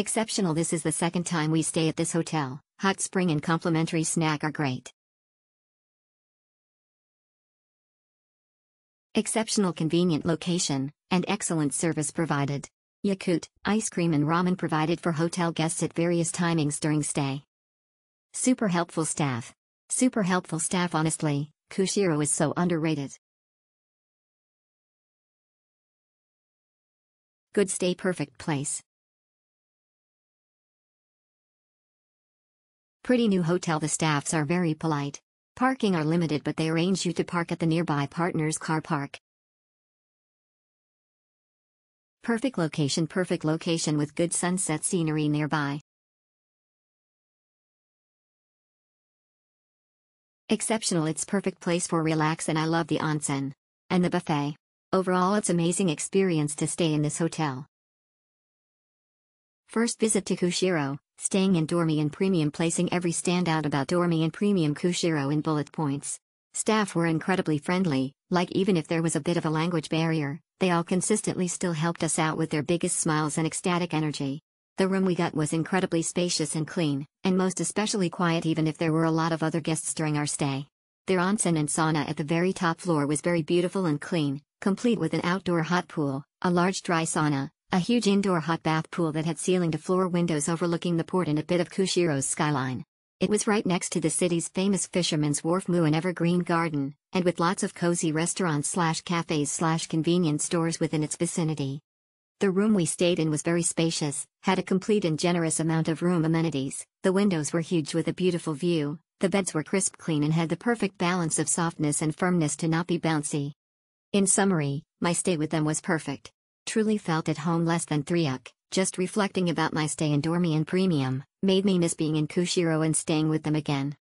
Exceptional This is the second time we stay at this hotel. Hot spring and complimentary snack are great. Exceptional convenient location, and excellent service provided. Yakult, ice cream and ramen provided for hotel guests at various timings during stay. Super helpful staff. Super helpful staff honestly, Kushiro is so underrated. Good stay perfect place. Pretty new hotel the staffs are very polite. Parking are limited but they arrange you to park at the nearby partner's car park. Perfect location Perfect location with good sunset scenery nearby. Exceptional It's perfect place for relax and I love the onsen. And the buffet. Overall it's amazing experience to stay in this hotel. First visit to Kushiro, staying in Dormy Inn Premium placing every standout about Dormy Inn Premium Kushiro in bullet points. Staff were incredibly friendly, like even if there was a bit of a language barrier, they all consistently still helped us out with their biggest smiles and ecstatic energy. The room we got was incredibly spacious and clean, and most especially quiet even if there were a lot of other guests during our stay. Their onsen and sauna at the very top floor was very beautiful and clean, complete with an outdoor hot pool, a large dry sauna, a huge indoor hot bath pool that had ceiling to floor windows overlooking the port and a bit of Kushiro's skyline. It was right next to the city's famous Fisherman's Wharf and Evergreen Garden, and with lots of cozy restaurants slash cafes slash convenience stores within its vicinity. The room we stayed in was very spacious, had a complete and generous amount of room amenities, the windows were huge with a beautiful view, the beds were crisp clean and had the perfect balance of softness and firmness to not be bouncy. In summary, my stay with them was perfect. Truly felt at home less than 3 yuck. Just reflecting about my stay in Dormy Inn Premium, made me miss being in Kushiro and staying with them again.